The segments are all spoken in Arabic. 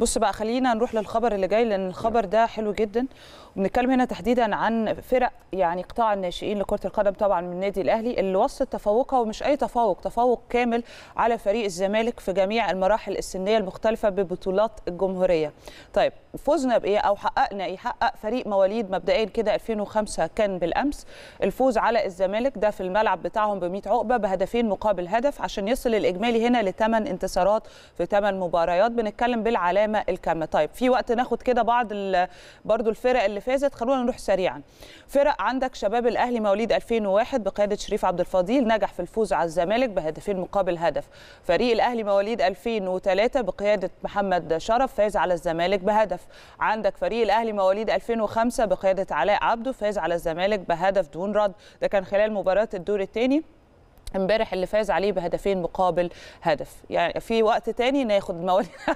بص بقى خلينا نروح للخبر اللي جاي لأن الخبر ده حلو جدا. وبنتكلم هنا تحديدا عن فرق يعني قطاع الناشئين لكرة القدم طبعا من النادي الأهلي. اللي وصلت تفوقها ومش أي تفوق تفوق كامل على فريق الزمالك في جميع المراحل السنية المختلفة ببطولات الجمهورية. طيب فوزنا بإيه؟ أو حققنا إيه؟ حقق فريق مواليد مبدئيا كده 2005 كان بالأمس. الفوز على الزمالك ده في الملعب بتاعهم ب 100 عقبة بهدفين مقابل هدف عشان يصل الإجمالي هنا لثمان انتصارات في ثمان مباريات. بنتكلم بالعلامة الكامله طيب في وقت ناخد كده بعض برضو الفرق اللي فازت. خلونا نروح سريعا. فرق عندك شباب الأهلي مواليد 2001 بقيادة شريف عبد الفضيل نجح في الفوز على الزمالك بهدفين مقابل هدف. فريق الأهلي مواليد 2003 بقيادة محمد شرف فاز على الزمالك بهدف. عندك فريق الأهلي مواليد 2005 بقيادة علاء عبده فاز على الزمالك بهدف دون رد. ده كان خلال مباراة الدور الثاني امبارح اللي فاز عليه بهدفين مقابل هدف. يعني في وقت تاني ناخد مواليد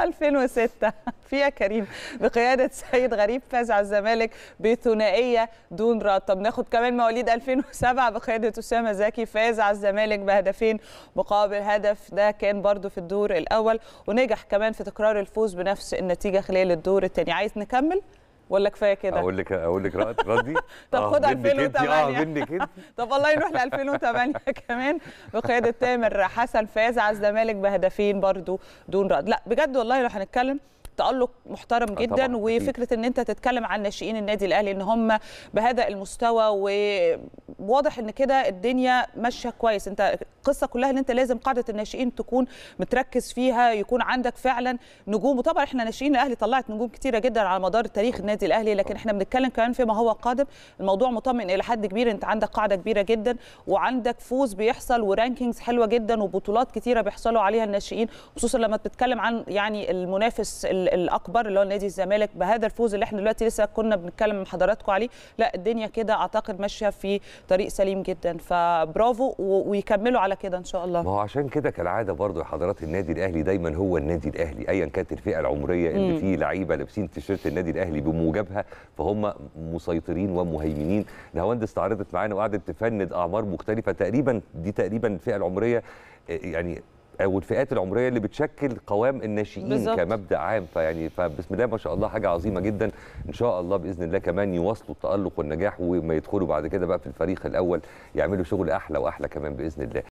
2006 فيها كريم بقيادة سيد غريب فاز على الزمالك بثنائية دون رد. طب ناخد كمان مواليد 2007 بقيادة أسامة زكي فاز على الزمالك بهدفين مقابل هدف. ده كان برضو في الدور الأول ونجح كمان في تكرار الفوز بنفس النتيجة خلال الدور الثاني عايز نكمل؟ ولا كفاية كده؟ أقول لك أقول لك ردي طب خد منك أنت، 2008 آه منك أنت. طب والله نروح ل 2008 كمان. بقيادة تامر حسن فاز على الزمالك بهدفين برضو دون رد لا بجد والله لو هنتكلم تألق محترم جدا طبعاً،. وفكرة إن أنت تتكلم عن ناشئين النادي الأهلي إن هم بهذا المستوى وواضح إن كده الدنيا ماشية كويس. أنت القصة كلها إن أنت لازم قاعدة الناشئين تكون متركز فيها يكون عندك فعلا نجوم. وطبعا إحنا ناشئين الأهلي طلعت نجوم كتيرة جدا على مدار تاريخ النادي الأهلي لكن إحنا بنتكلم كمان فيما هو قادم. الموضوع مطمئن إلى حد كبير. أنت عندك قاعدة كبيرة جدا وعندك فوز بيحصل ورانكينجز حلوة جدا وبطولات كتيرة بيحصلوا عليها الناشئين خصوصا لما بتتكلم عن يعني المنافس ال- الأكبر اللي هو نادي الزمالك بهذا الفوز اللي إحنا دلوقتي لسه كنا بنتكلم مع حضراتكم عليه. لا الدنيا كده أعتقد ماشية في طريق سليم جدا. فبرافو ويكملوا على كده إن شاء الله. ما هو عشان كده كالعادة برضو يا حضرات النادي الأهلي دايما هو النادي الأهلي ايا كانت الفئة العمرية اللي. فيه لعيبة لابسين تيشيرت النادي الأهلي بموجبها فهم مسيطرين ومهيمنين. نهاوند استعرضت معانا وقعدت تفند أعمار مختلفة تقريبا دي تقريبا الفئة العمرية آه، يعني أو الفئات العمرية اللي بتشكل قوام الناشئين بالظبط. كمبدأ عام. فيعني فبسم الله ما شاء الله حاجة عظيمة جدا. إن شاء الله بإذن الله كمان يواصلوا التألق والنجاح وما يدخلوا بعد كده بقى في الفريق الأول يعملوا شغل أحلى وأحلى كمان بإذن الله.